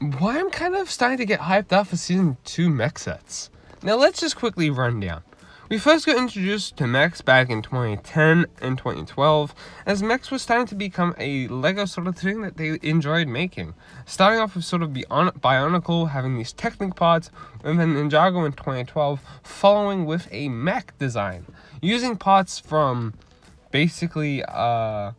why I'm kind of starting to get hyped up for season two mech sets. Now let's just quickly run down. We first got introduced to mechs back in 2010 and 2012, as mechs were starting to become a Lego sort of thing that they enjoyed making. Starting off with sort of Bion- Bionicle having these Technic pods, and then Ninjago in 2012 following with a mech design, using parts from basically uh,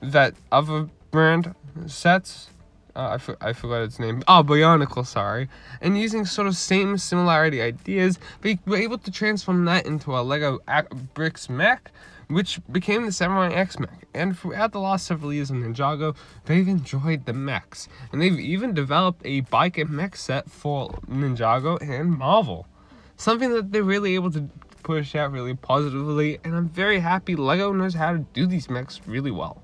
that other brand sets uh, I, for, I forgot its name. Oh, Bionicle, sorry. And using sort of same similarity ideas, we were able to transform that into a Lego Bricks mech, which became the Samurai X mech. And throughout the last several years of Ninjago, they've enjoyed the mechs. And they've even developed a bike and mech set for Ninjago and Marvel. Something that they're really able to push out really positively, and I'm very happy Lego knows how to do these mechs really well.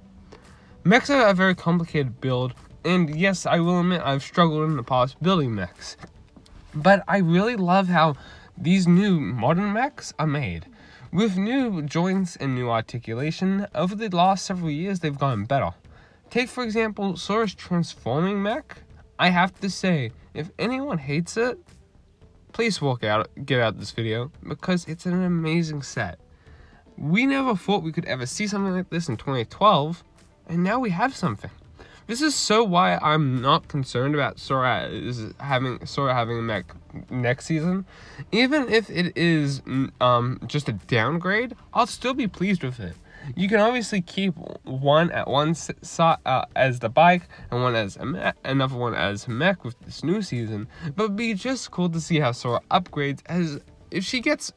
Mechs are a very complicated build, and yes, I will admit I've struggled in the building mechs. But I really love how these new modern mechs are made. With new joints and new articulation, over the last several years they've gotten better. Take for example Sora's transforming mech. I have to say, if anyone hates it, please walk out get out this video because it's an amazing set. We never thought we could ever see something like this in 2012, and now we have something. This is so why I'm not concerned about Sora is having Sora having a mech next season. Even if it is um, just a downgrade, I'll still be pleased with it. You can obviously keep one at one side uh, as the bike and one as mech, another one as mech with this new season. But it'd be just cool to see how Sora upgrades as if she gets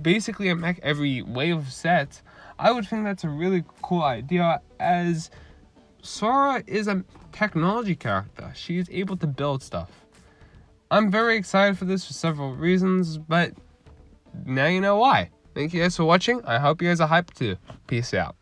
basically a mech every wave set. I would think that's a really cool idea as Sora is a technology character. She is able to build stuff. I'm very excited for this for several reasons, but now you know why. Thank you guys for watching. I hope you guys are hyped too. Peace out.